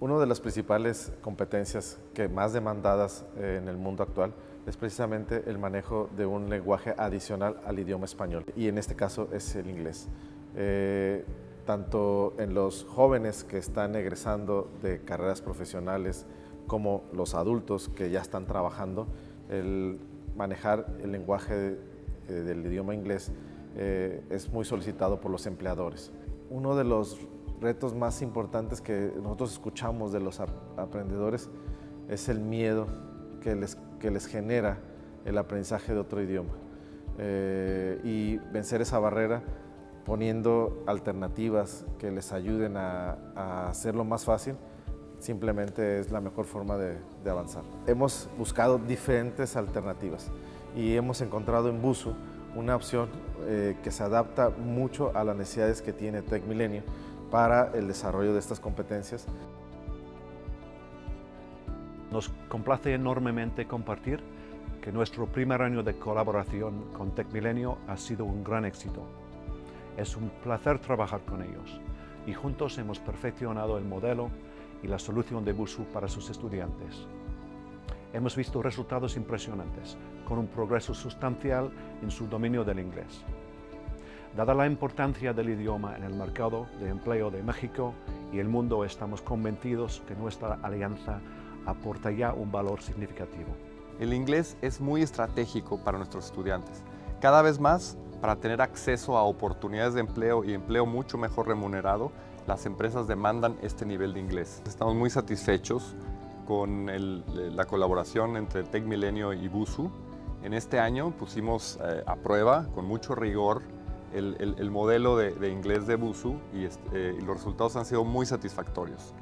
Una de las principales competencias que más demandadas eh, en el mundo actual es precisamente el manejo de un lenguaje adicional al idioma español y en este caso es el inglés. Eh, tanto en los jóvenes que están egresando de carreras profesionales como los adultos que ya están trabajando, el manejar el lenguaje eh, del idioma inglés es muy solicitado por los empleadores. Uno de los retos más importantes que nosotros escuchamos de los aprendedores es el miedo que les, que les genera el aprendizaje de otro idioma. Eh, y vencer esa barrera poniendo alternativas que les ayuden a, hacerlo más fácil, simplemente es la mejor forma de, avanzar. Hemos buscado diferentes alternativas y hemos encontrado en Busu una opción eh, que se adapta mucho a las necesidades que tiene Tech Milenio para el desarrollo de estas competencias. Nos complace enormemente compartir que nuestro primer año de colaboración con TecMilenio ha sido un gran éxito. Es un placer trabajar con ellos y juntos hemos perfeccionado el modelo y la solución de Busu para sus estudiantes. Hemos visto resultados impresionantes, con un progreso sustancial en su dominio del inglés. Dada la importancia del idioma en el mercado de empleo de México y el mundo, estamos convencidos que nuestra alianza aporta ya un valor significativo. El inglés es muy estratégico para nuestros estudiantes. Cada vez más, para tener acceso a oportunidades de empleo y empleo mucho mejor remunerado, las empresas demandan este nivel de inglés. Estamos muy satisfechos con la colaboración entre TecMilenio y Busu. En este año pusimos eh, a prueba, con mucho rigor, el, modelo de, inglés de Busu y, este, eh, y los resultados han sido muy satisfactorios.